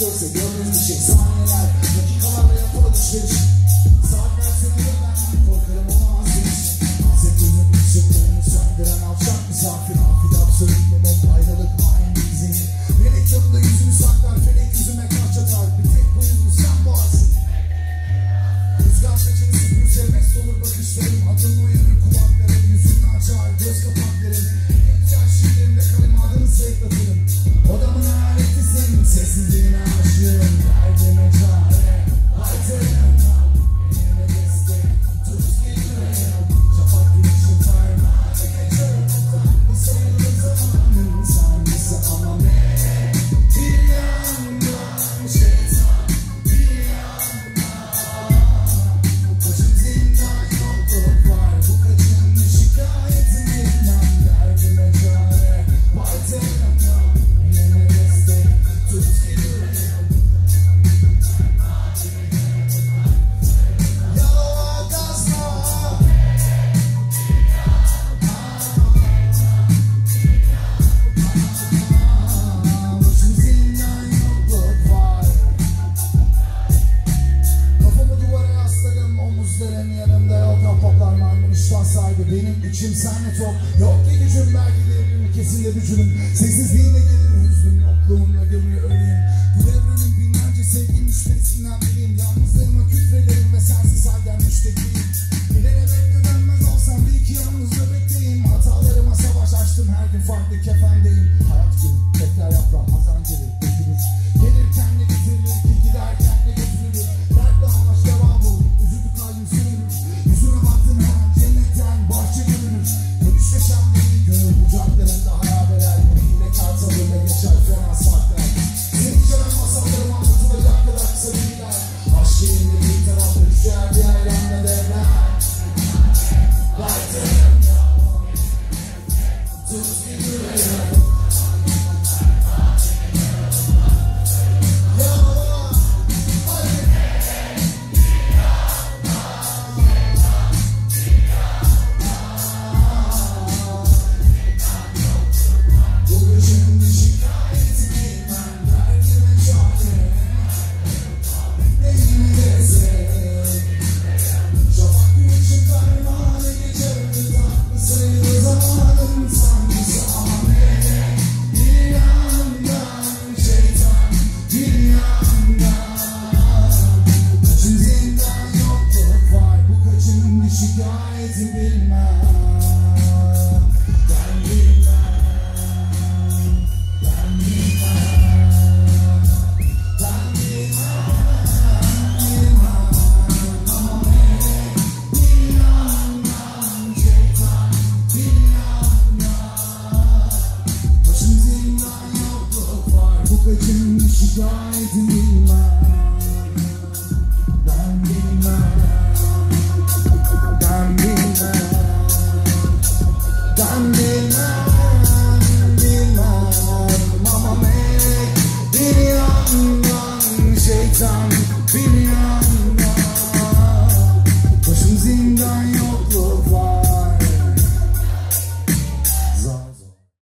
12 işim sahne top Yok ki gücüm belki de ülkesinde gücünüm. Sessizliğine gelir hüznüm yokluğumla gömüyor öleyim Bu devrenin binlerce sevgi müşterisinden biriyim Yalnızlığıma küfrederim ve sensiz halden müşteriyim Bilerek dönmez olsam bil ki yalnız nöbetteyim Hatalarıma savaş açtım her gün farklı kefendeyim. Hayat gibi tekrar yaprak hazancılık She died in my